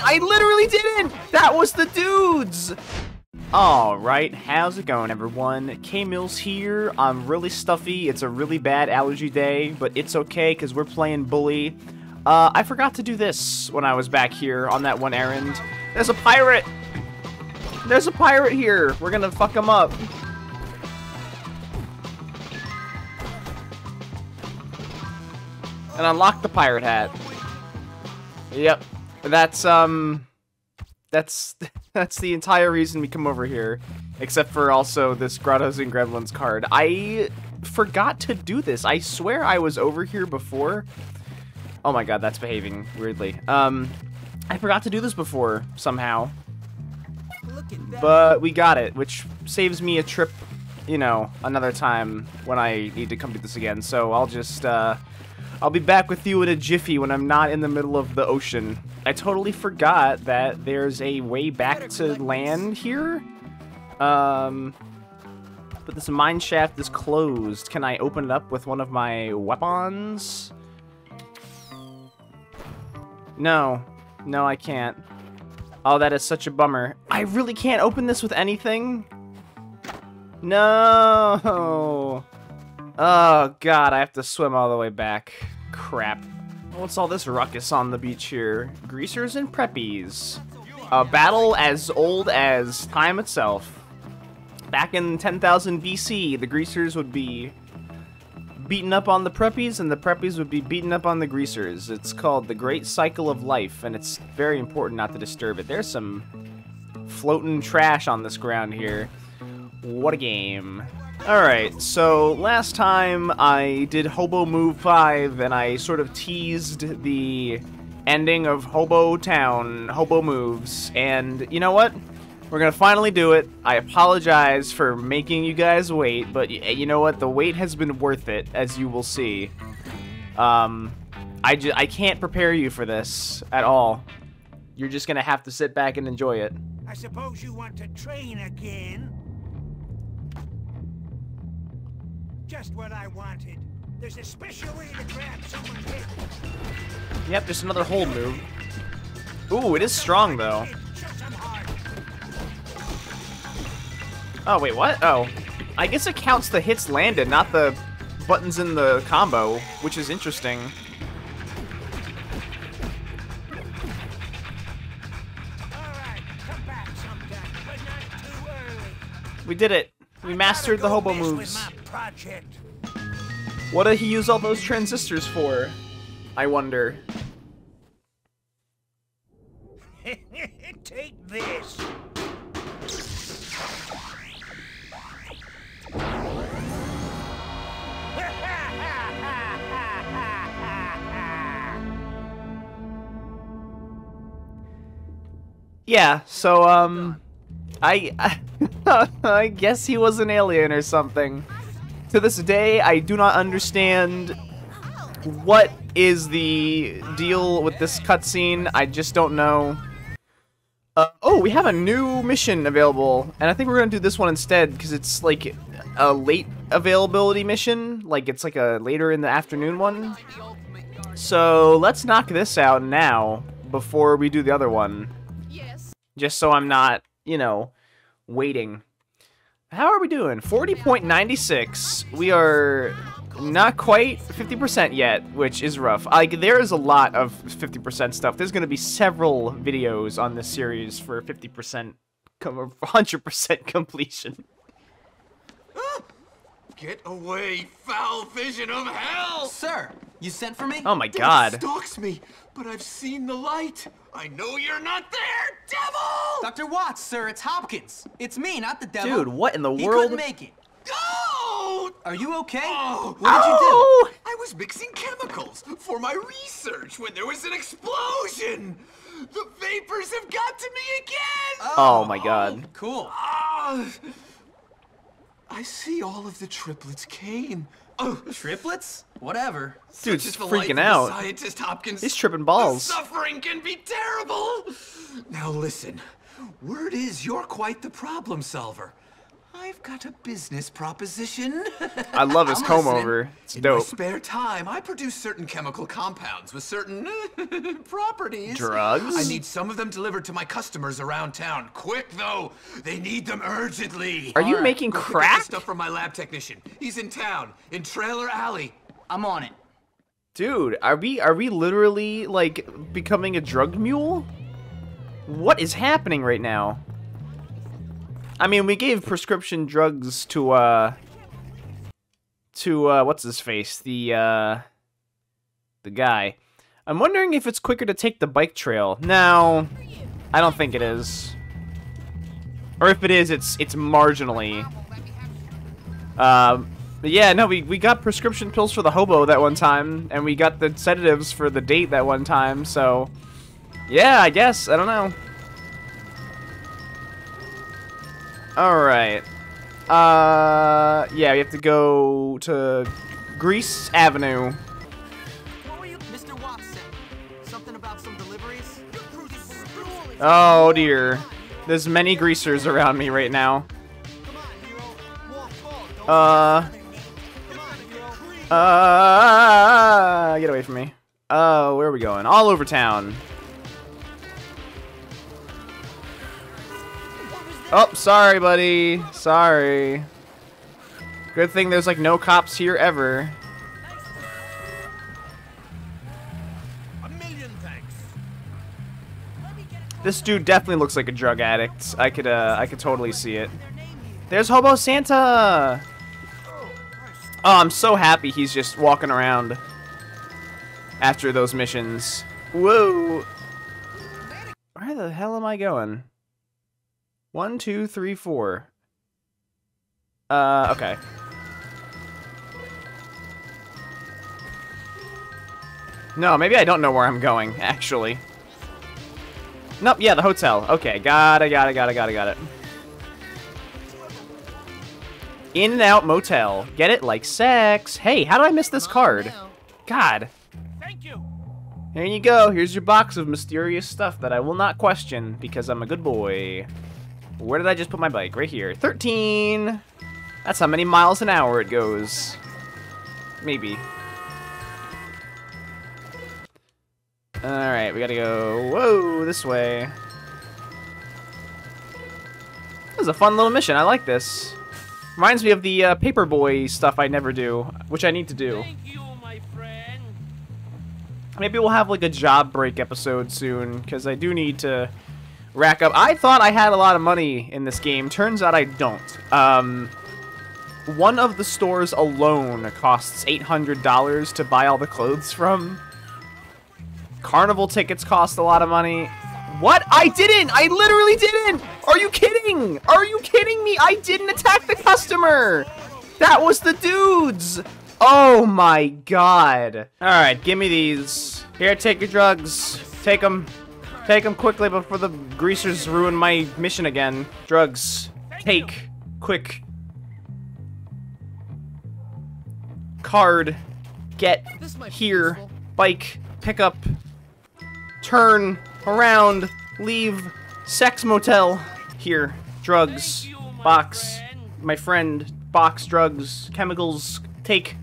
I literally didn't! That was the dudes! Alright, how's it going everyone? K-Mills here. I'm really stuffy. It's a really bad allergy day, but it's okay because we're playing Bully. Uh, I forgot to do this when I was back here on that one errand. There's a pirate! There's a pirate here! We're gonna fuck him up. And unlock the pirate hat. Yep. That's, um... That's that's the entire reason we come over here. Except for also this Grottos and Gremlins card. I forgot to do this. I swear I was over here before. Oh my god, that's behaving weirdly. Um, I forgot to do this before, somehow. But we got it, which saves me a trip, you know, another time when I need to come do this again. So I'll just, uh, I'll be back with you in a jiffy when I'm not in the middle of the ocean. I totally forgot that there's a way back to land here. Um, but this mine shaft is closed. Can I open it up with one of my weapons? No. No, I can't. Oh, that is such a bummer. I really can't open this with anything? No! Oh, God, I have to swim all the way back. Crap. What's all this ruckus on the beach here? Greasers and preppies. A battle as old as time itself. Back in 10,000 BC, the greasers would be beaten up on the preppies, and the preppies would be beaten up on the greasers. It's called the Great Cycle of Life, and it's very important not to disturb it. There's some floating trash on this ground here. What a game. Alright, so last time I did Hobo Move 5 and I sort of teased the ending of Hobo Town, Hobo Moves, and you know what? We're gonna finally do it. I apologize for making you guys wait, but you know what? The wait has been worth it, as you will see. Um, I, I can't prepare you for this at all. You're just gonna have to sit back and enjoy it. I suppose you want to train again? Just what I wanted. There's a special way to grab someone's head. Yep, just another hold move. Ooh, it is strong though. Oh, wait, what? Oh. I guess it counts the hits landed, not the buttons in the combo, which is interesting. We did it. We mastered the hobo moves. What did he use all those transistors for? I wonder. Take this. Yeah, so, um, I, I, I guess he was an alien or something. To this day, I do not understand what is the deal with this cutscene. I just don't know. Uh, oh, we have a new mission available, and I think we're gonna do this one instead because it's like a late availability mission. Like it's like a later in the afternoon one. So let's knock this out now before we do the other one just so I'm not, you know, waiting. How are we doing? 40.96. We are not quite 50% yet, which is rough. Like, there is a lot of 50% stuff. There's going to be several videos on this series for 50%, 100% completion. Get away, foul vision of hell! Sir, you sent for me? Oh my god. It stalks me, but I've seen the light. I know you're not there, devil! Dr. Watts, sir, it's Hopkins. It's me, not the devil. Dude, what in the he world? He couldn't make it. No! Are you okay? Oh. What did you do? I was mixing chemicals for my research when there was an explosion. The vapors have got to me again! Oh my god. Cool. Ah. I see all of the triplets came. Oh, Triplets? Whatever. Dude's the freaking the out. Scientist Hopkins. He's tripping The balls. suffering can be terrible. Now listen, word is you're quite the problem solver. I've got a business proposition. I love his I'm comb over. It's In my dope. spare time, I produce certain chemical compounds with certain properties. Drugs? I need some of them delivered to my customers around town. Quick though, they need them urgently. Are you Alright, making Go pick up the crack? stuff from my lab technician. He's in town, in Trailer Alley. I'm on it. Dude, are we are we literally like becoming a drug mule? What is happening right now? I mean, we gave prescription drugs to uh to uh what's his face? The uh the guy. I'm wondering if it's quicker to take the bike trail. No, I don't think it is. Or if it is, it's it's marginally. Um, but yeah, no, we, we got prescription pills for the hobo that one time, and we got the sedatives for the date that one time, so... Yeah, I guess. I don't know. Alright. Uh, yeah, we have to go to Grease Avenue. What were you, Mr. Watson? Something about some deliveries? Oh dear. There's many greasers around me right now. Uh... Uh, get away from me. Oh, where are we going? All over town. Oh, sorry, buddy. Sorry. Good thing there's like no cops here ever. A million thanks. This dude definitely looks like a drug addict. I could, uh, I could totally see it. There's Hobo Santa! Oh, I'm so happy he's just walking around after those missions. Whoa! Where the hell am I going? One, two, three, four. Uh, okay. No, maybe I don't know where I'm going, actually. Nope, yeah, the hotel. Okay, got it, got it, got it, got it, got it. In and out motel. Get it? Like sex. Hey, how did I miss this card? God. Thank you. Here you go. Here's your box of mysterious stuff that I will not question because I'm a good boy. Where did I just put my bike? Right here. 13. That's how many miles an hour it goes. Maybe. Alright, we gotta go, whoa, this way. This is a fun little mission. I like this. Reminds me of the uh, Paperboy stuff I never do, which I need to do. Thank you, my friend. Maybe we'll have like a job break episode soon, because I do need to rack up. I thought I had a lot of money in this game. Turns out I don't. Um, one of the stores alone costs $800 to buy all the clothes from. Carnival tickets cost a lot of money. What? I didn't! I literally didn't! Are you kidding? Are you kidding me? I didn't attack the customer! That was the dudes! Oh my god. Alright, give me these. Here, take your drugs. Take them. Take them quickly before the greasers ruin my mission again. Drugs. Take. Quick. Card. Get. Here. Bike. Pick up. Turn. Around. Leave. Sex motel. Here. Drugs. Box. My friend. Box. Drugs. Chemicals. Take.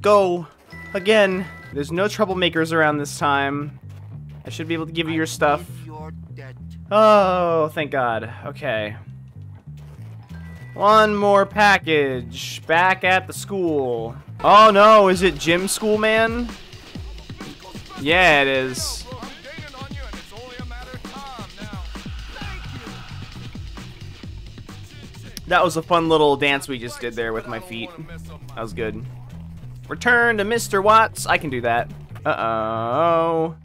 Go. Again. There's no troublemakers around this time. I should be able to give you your stuff. Oh, thank God. Okay. One more package. Back at the school. Oh no, is it gym school, man? Yeah, it is. That was a fun little dance we just did there with my feet. That was good. Return to Mr. Watts. I can do that. Uh-oh.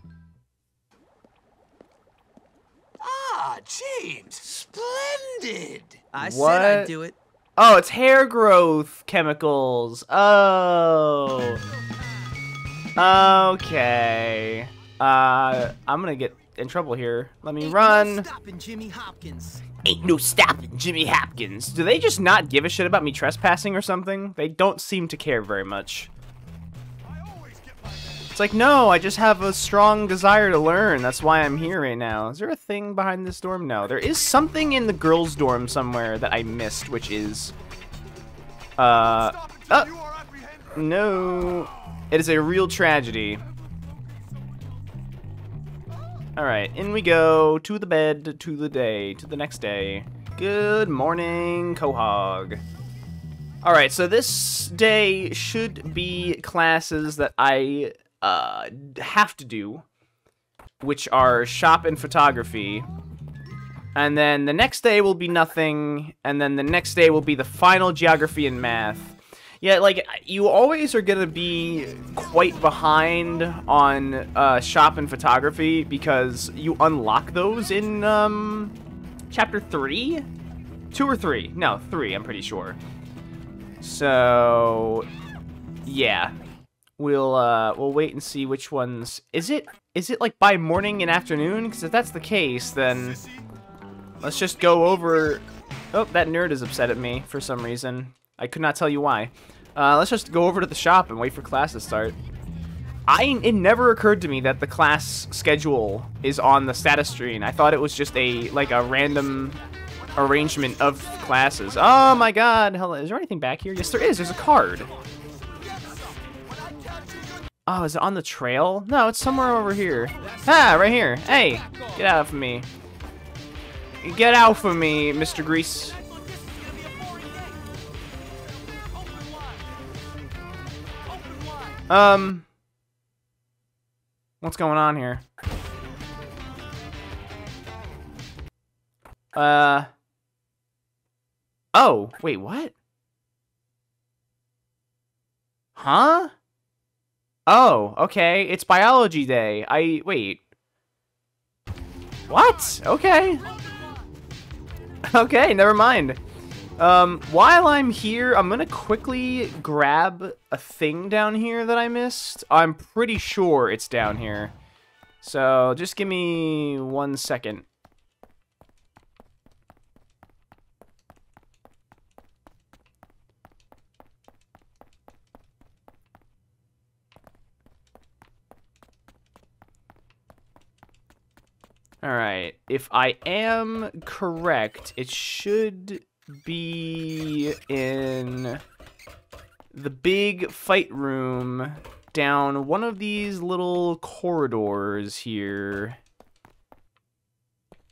Ah, James, splendid. I said I'd do it. Oh, it's hair growth chemicals. Oh. Okay. Uh, I'm gonna get in trouble here. Let me Ain't run. No stopping Jimmy Hopkins. Ain't no stopping Jimmy Hopkins. Do they just not give a shit about me trespassing or something? They don't seem to care very much. It's like, no, I just have a strong desire to learn. That's why I'm here right now. Is there a thing behind this dorm? No. There is something in the girls' dorm somewhere that I missed, which is... Uh... uh no. It is a real tragedy. Alright, in we go. To the bed, to the day, to the next day. Good morning, Quahog. Alright, so this day should be classes that I uh, have to do, which are shop and photography. And then the next day will be nothing, and then the next day will be the final geography and math. Yeah, like, you always are gonna be quite behind on uh, shop and photography because you unlock those in, um, chapter 3? 2 or 3? No, 3, I'm pretty sure. So, yeah. We'll, uh, we'll wait and see which ones... Is it, is it, like, by morning and afternoon? Because if that's the case, then let's just go over... Oh, that nerd is upset at me for some reason. I could not tell you why. Uh, let's just go over to the shop and wait for class to start. I it never occurred to me that the class schedule is on the status screen. I thought it was just a like a random arrangement of classes. Oh my god, hello. Is there anything back here? Yes, there is. There's a card. Oh, is it on the trail? No, it's somewhere over here. Ah, right here. Hey, get out of me. Get out of me, Mr. Grease. Um, what's going on here? Uh, oh, wait, what? Huh? Oh, okay, it's biology day. I, wait. What? Okay. Okay, never mind. Um, while I'm here, I'm gonna quickly grab a thing down here that I missed. I'm pretty sure it's down here. So, just give me one second. Alright, if I am correct, it should be in the big fight room down one of these little corridors here.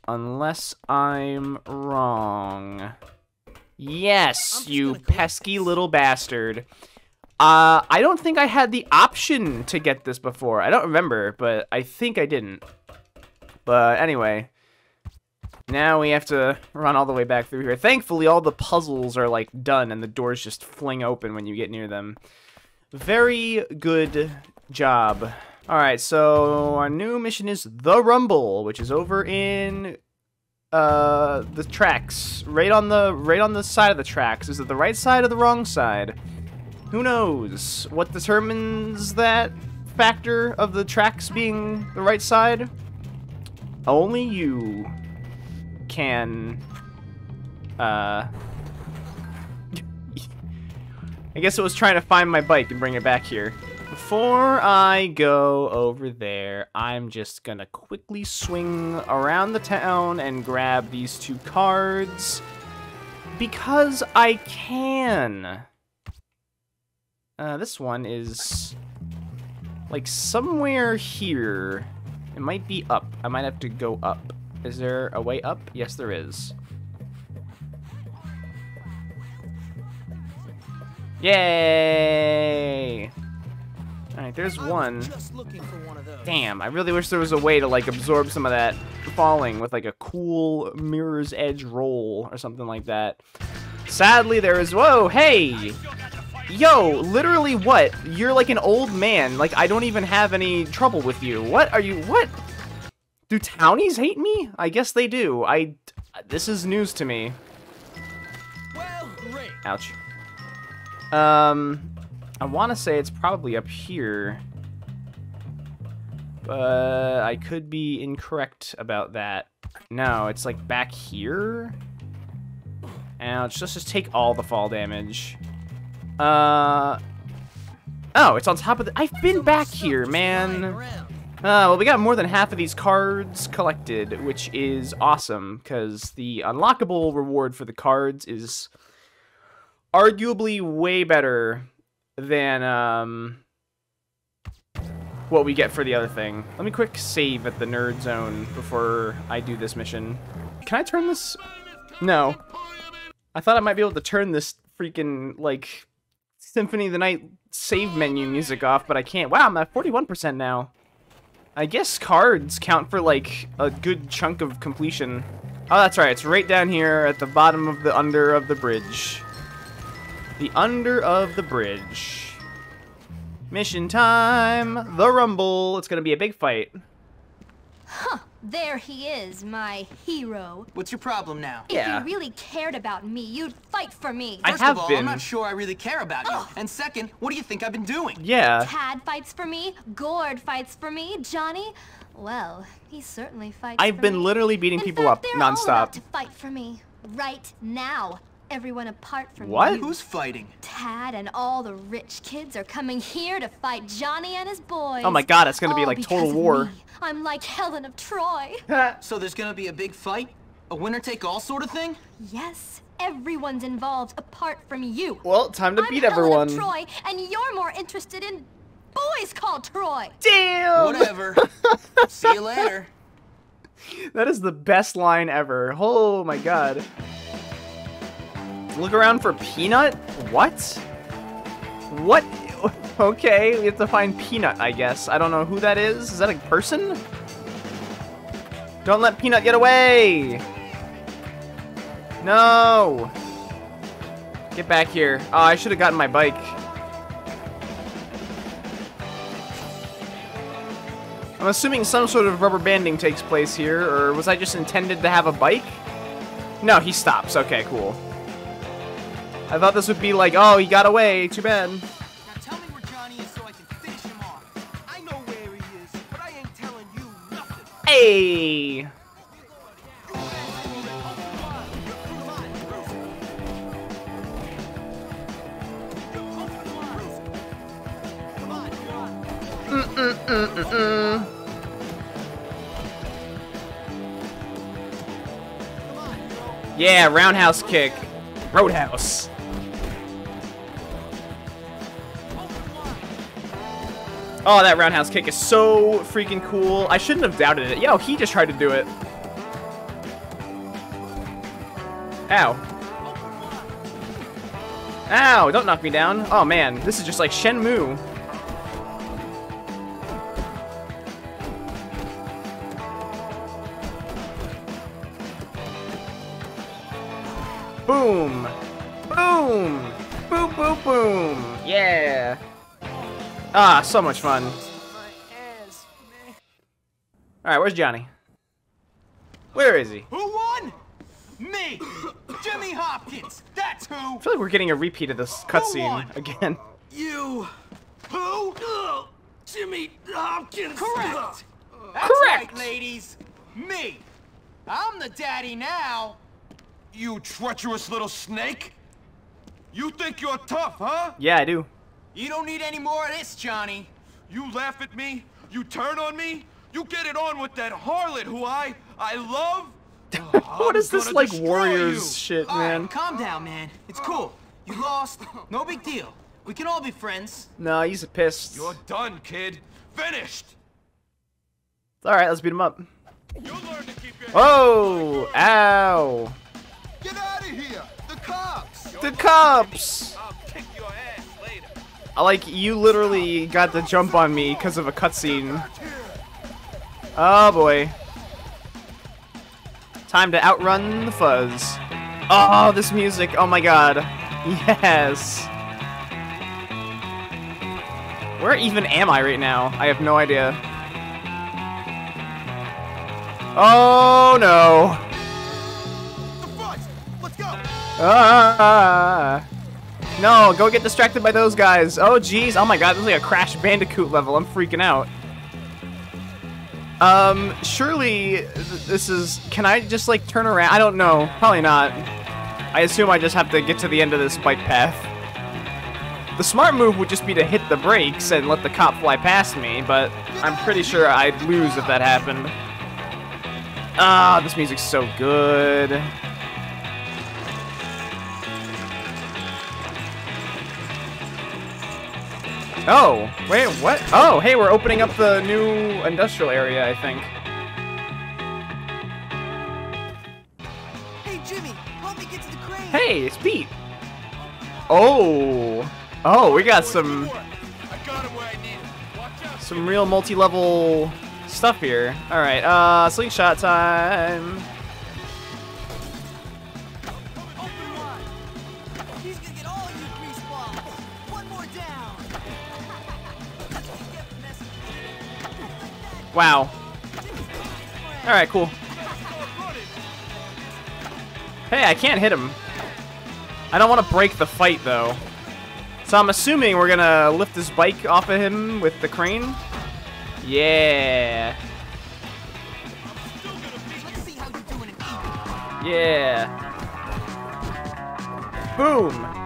Unless I'm wrong. Yes, you pesky little bastard. Uh, I don't think I had the option to get this before. I don't remember, but I think I didn't. But anyway, now we have to run all the way back through here. Thankfully, all the puzzles are, like, done, and the doors just fling open when you get near them. Very good job. Alright, so our new mission is The Rumble, which is over in uh the tracks. Right on the right on the side of the tracks. Is it the right side or the wrong side? Who knows? What determines that factor of the tracks being the right side? Only you can, uh, I guess it was trying to find my bike and bring it back here. Before I go over there, I'm just gonna quickly swing around the town and grab these two cards. Because I can. Uh, this one is like somewhere here. It might be up. I might have to go up. Is there a way up? Yes, there is. Yay! Alright, there's one. Damn, I really wish there was a way to, like, absorb some of that falling with, like, a cool Mirror's Edge roll or something like that. Sadly, there is... Whoa, hey! Yo, literally what? You're like an old man. Like, I don't even have any trouble with you. What are you... What? Do townies hate me? I guess they do. I... This is news to me. Ouch. Um... I want to say it's probably up here. But I could be incorrect about that. No, it's like back here? Ouch, let's just take all the fall damage. Uh, Oh, it's on top of the... I've been back here, man. Uh, well, we got more than half of these cards collected, which is awesome, because the unlockable reward for the cards is arguably way better than um, what we get for the other thing. Let me quick save at the nerd zone before I do this mission. Can I turn this? No. I thought I might be able to turn this freaking, like, Symphony of the Night save menu music off, but I can't. Wow, I'm at 41% now. I guess cards count for, like, a good chunk of completion. Oh, that's right. It's right down here at the bottom of the under of the bridge. The under of the bridge. Mission time! The Rumble! It's gonna be a big fight. There he is, my hero. What's your problem now? Yeah. If you really cared about me, you'd fight for me. I First have of all, been. I'm not sure I really care about you. And second, what do you think I've been doing? Yeah. Tad fights for me, Gord fights for me, Johnny, well, he certainly fights I've for been me. literally beating In people fact, up they're all about to fight for me right now. Everyone apart from What? you. Who's fighting? Tad and all the rich kids are coming here to fight Johnny and his boys. Oh my god, it's gonna be like Total War. I'm like Helen of Troy. So there's gonna be a big fight? A winner-take-all sort of thing? yes, everyone's involved apart from you. Well, time to I'm beat Helen everyone. Of Troy, and you're more interested in boys called Troy. Damn! Whatever. See you later. That is the best line ever. Oh my god. Look around for Peanut? What? What? Okay, we have to find Peanut, I guess. I don't know who that is. Is that a person? Don't let Peanut get away! No! Get back here. Oh, I should have gotten my bike. I'm assuming some sort of rubber banding takes place here, or was I just intended to have a bike? No, he stops. Okay, cool. I thought this would be like, oh, he got away. Too bad. Now tell me where Johnny is so I Oh, that roundhouse kick is so freaking cool. I shouldn't have doubted it. Yo, he just tried to do it. Ow. Ow, don't knock me down. Oh man, this is just like Shenmue. Boom. Boom. Boom, boom, boom. Yeah. Ah, so much fun. Alright, where's Johnny? Where is he? Who won? Me! Jimmy Hopkins! That's who! I feel like we're getting a repeat of this cutscene again. You. Who? Jimmy Hopkins. Correct! That's Correct. right, ladies! Me! I'm the daddy now! You treacherous little snake! You think you're tough, huh? Yeah, I do. You don't need any more of this, Johnny. You laugh at me? You turn on me? You get it on with that harlot who I I love? Oh, what is this like Warriors you. shit, All right, man? calm down, man. It's cool. You lost. No big deal. We can all be friends. No, he's pissed. You're done, kid. Finished. Alright, let's beat him up. You learn to keep your Oh! Ow! Get out of here! The cops! The cops! Like, you literally got the jump on me because of a cutscene. Oh boy. Time to outrun the fuzz. Oh, this music. Oh my god. Yes. Where even am I right now? I have no idea. Oh no. The front! Let's go! Ah. No, go get distracted by those guys. Oh, jeez. Oh, my God. This is like a Crash Bandicoot level. I'm freaking out. Um, surely this is... Can I just, like, turn around? I don't know. Probably not. I assume I just have to get to the end of this bike path. The smart move would just be to hit the brakes and let the cop fly past me, but I'm pretty sure I'd lose if that happened. Ah, this music's so good. Oh, wait, what? Oh, hey, we're opening up the new industrial area, I think. Hey, Jimmy, help me get to the crane. Hey, it's Pete. Oh. Oh, we got some some real multi-level stuff here. All right, uh, slingshot time. Wow. All right, cool. Hey, I can't hit him. I don't want to break the fight though. So I'm assuming we're gonna lift his bike off of him with the crane. Yeah. Yeah. Boom.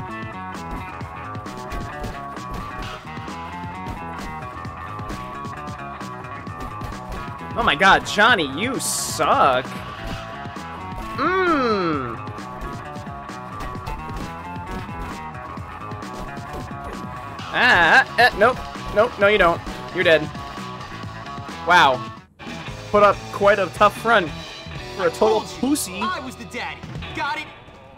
Oh my god, Johnny, you suck. Mmm. Ah, eh, nope. Nope, no you don't. You're dead. Wow. Put up quite a tough front for a total pussy. I was the daddy. Got it?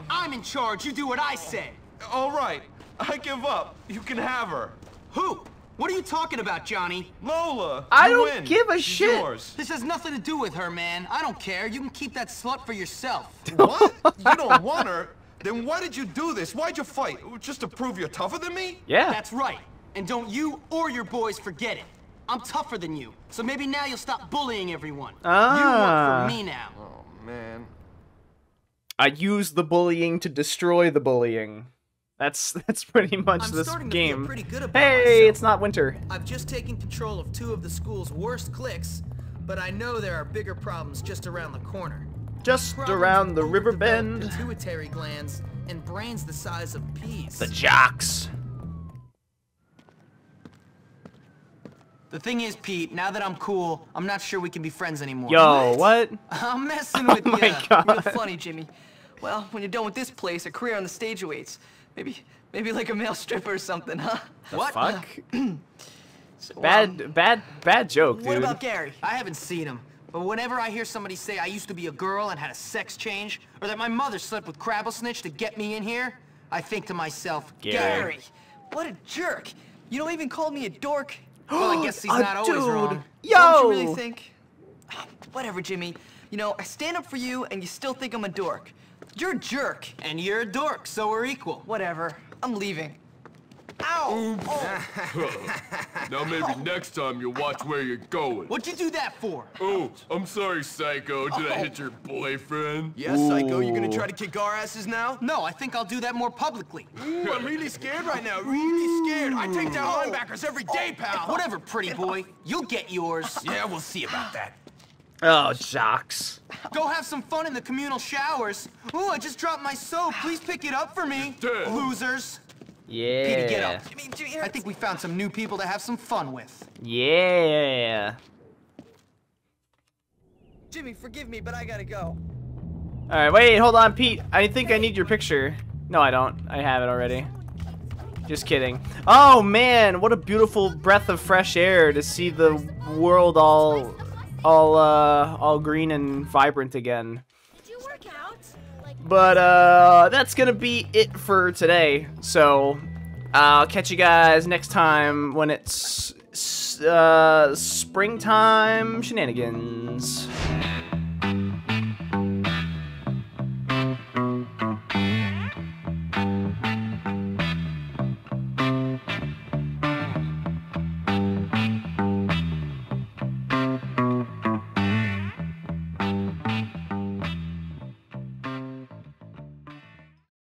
I'm in charge. You do what I say. All right, I give up. You can have her. Who? What are you talking about, Johnny? Lola, I don't win. give a She's shit. Yours. This has nothing to do with her, man. I don't care. You can keep that slut for yourself. What? you don't want her? Then why did you do this? Why'd you fight? Just to prove you're tougher than me? Yeah. That's right. And don't you or your boys forget it. I'm tougher than you. So maybe now you'll stop bullying everyone. Ah. You work for me now. Oh, man. I use the bullying to destroy the bullying. That's that's pretty much I'm this starting to feel game. pretty good about hey, myself. it's not winter. I've just taken control of two of the school's worst cliques, but I know there are bigger problems just around the corner. Just Problems around the river bend. Pituitary glands and brains the size of peas. The jocks. The thing is, Pete, now that I'm cool, I'm not sure we can be friends anymore. Yo, what? I'm messing oh with Oh my ya. God. Real funny, Jimmy. Well, when you're done with this place, a career on the stage awaits. Maybe, maybe like a male stripper or something, huh? What? Fuck. So, um, Bad, bad, bad joke, dude. What about Gary? I haven't seen him, but whenever I hear somebody say I used to be a girl and had a sex change, or that my mother slept with Crabblesnitch to get me in here, I think to myself, Gary. Gary, what a jerk! You don't even call me a dork. Well, I guess he's A not always dude. wrong. Yo. Don't you really think? Whatever, Jimmy. You know, I stand up for you, and you still think I'm a dork. You're a jerk. And you're a dork, so we're equal. Whatever. I'm leaving. Ow! Oh. Now maybe next time you'll watch where you're going. What'd you do that for? Oh, I'm sorry, Psycho. Did I oh. hit your boyfriend? Yeah, Psycho, you're gonna try to kick our asses now? No, I think I'll do that more publicly. Ooh, I'm really scared right now. Really scared. I take down oh. linebackers every day, pal. Whatever, pretty boy. You'll get yours. Yeah, we'll see about that. Oh, jocks. Go have some fun in the communal showers. Ooh, I just dropped my soap. Please pick it up for me. Losers. Yeah. Petey, get up. Jimmy, Jimmy, I think we found some new people to have some fun with. Yeah. Jimmy, forgive me, but I gotta go. All right, wait, hold on, Pete. I think I need your picture. No, I don't. I have it already. Just kidding. Oh man, what a beautiful breath of fresh air to see the world all, all, uh, all green and vibrant again. Did you work out? Like, But uh, that's gonna be it for today. So I'll catch you guys next time when it's uh, springtime shenanigans.